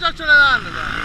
Giociola l'anno.